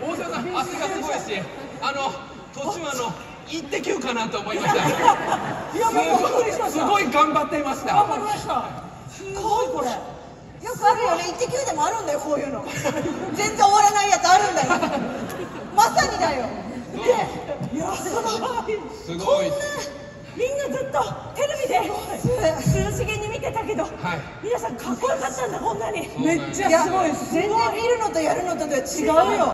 大沢さん汗がすごいしあの途中あの一滴かなと思いました。すごい頑張っていました。頑張りました。すごい。これよくあるよねテ Q でもあるんだよ。こうい。うの全然終わらない。やつあるんだよまさにだよい。やすごい。すごい。みんなずっとテレビで涼しげに見てたけど、はい。皆さんかっこよかったんだこんなにめっい。全然見るのとやるのとでは違うよ